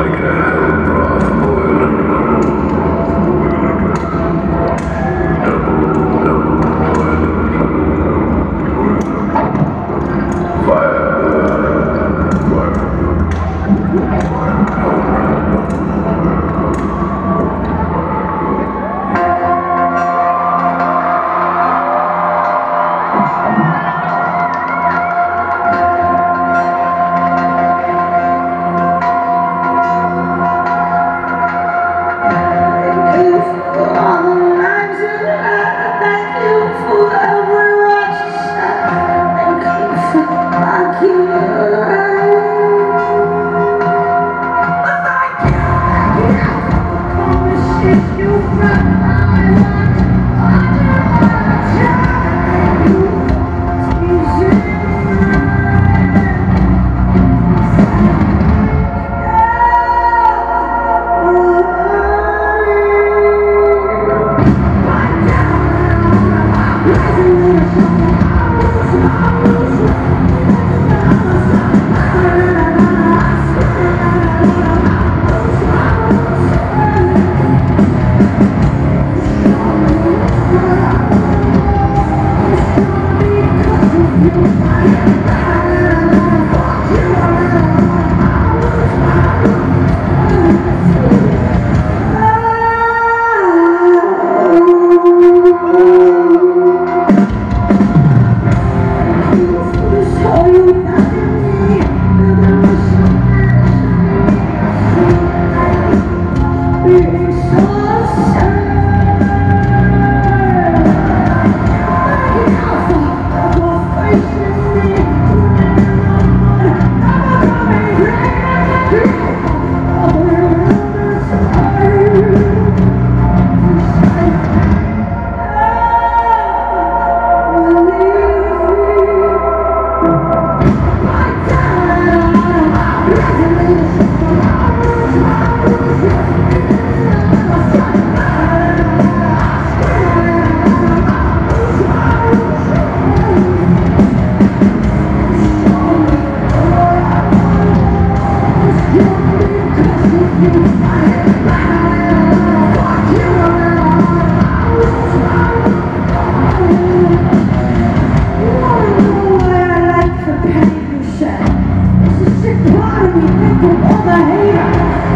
like a you from my. you think of all the haters